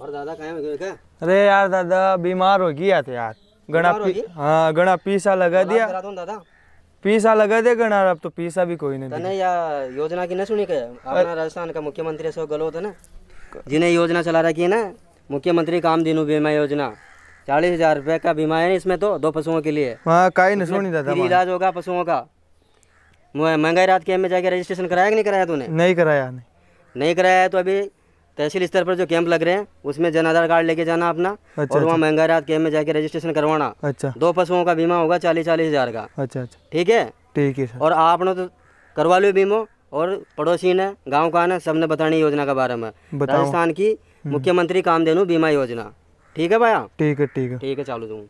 और दादा कहाँ गए क्या अरे यार दादा बीमार हो गया था यार। गणा पी- हाँ गणा पीसा लगा दिया। दादा? पीसा लगा दिया गणा अब तो पीसा भी कोई नहीं। तने या योजना की न सुनी के? अपना राजस्थान का मुख्यमंत्री सो गलो था ना? जिन्हें योजना चला रखी है ना मुख्यमंत्री काम दिनू बीमा योजना। चालीस हज़ार रुपये का बीमा है इसमें तो दो पशुओं के लिए। हाँ काई नहीं सुनी दादा इलाज होगा पशुओं का। महँगाई रात कैम्प में जाके रजिस्ट्रेशन कराया कि नहीं कराया तूने? नहीं कराया नहीं। नहीं कराया है तो अभी तहसील स्तर पर जो कैंप लग रहे हैं उसमें जन आधार कार्ड लेके जाना अपना अच्छा, और वहाँ महँगाई रात कैम्प में जाके रजिस्ट्रेशन करवाना। अच्छा। दो पशुओं का बीमा होगा चालीस चालीस हज़ार का। अच्छा अच्छा। ठीक है? ठीक है और आपने तो करवा लो बीमो और पड़ोसी ने गाँव का ने सबने बतानी योजना के बारे में। राजस्थान की मुख्यमंत्री कामधेनु बीमा योजना। ठीक है भैया? ठीक है ठीक है। ठीक है चालू दूँ